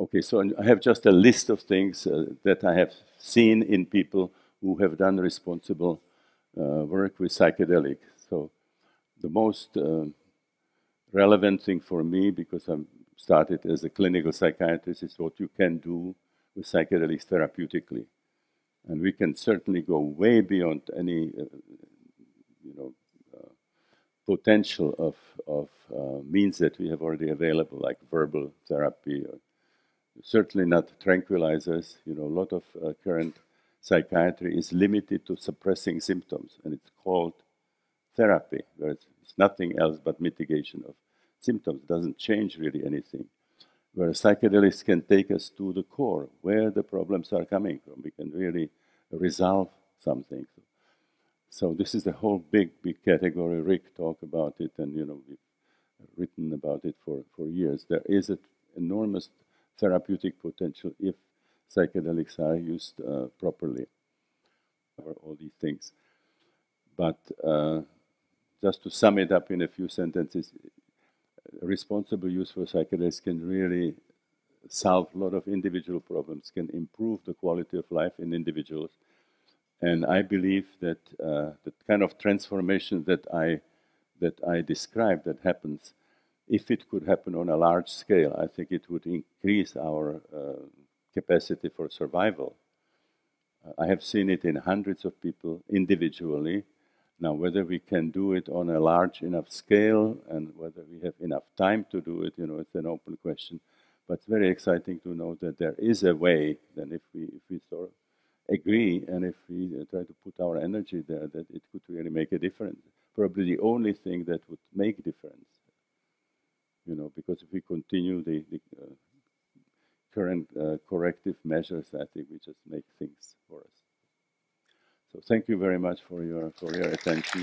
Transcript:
Okay, so I have just a list of things uh, that I have seen in people who have done responsible uh, work with psychedelic. So the most uh, relevant thing for me, because I started as a clinical psychiatrist, is what you can do with psychedelics therapeutically. And we can certainly go way beyond any, uh, you know, uh, potential of, of uh, means that we have already available, like verbal therapy, or certainly not tranquilizers. You know, a lot of uh, current psychiatry is limited to suppressing symptoms, and it's called therapy, where it's, it's nothing else but mitigation of symptoms. It doesn't change really anything. Where psychedelics can take us to the core, where the problems are coming from. We can really resolve something. So this is a whole big, big category. Rick talked about it, and you know we've written about it for, for years. There is an enormous therapeutic potential if psychedelics are used uh, properly, or all these things. But uh, just to sum it up in a few sentences, responsible use for psychedelics can really solve a lot of individual problems, can improve the quality of life in individuals. And I believe that uh, the kind of transformation that I that I described that happens, if it could happen on a large scale, I think it would increase our uh, capacity for survival. Uh, I have seen it in hundreds of people individually. Now, whether we can do it on a large enough scale and whether we have enough time to do it, you know, it's an open question. But it's very exciting to know that there is a way. Then, if we if we sort of agree and if we uh, try to put our energy there, that it could really make a difference. Probably the only thing that would make difference. You know, because if we continue the, the uh, current uh, corrective measures, I think we just make things worse. So thank you very much for your for your attention.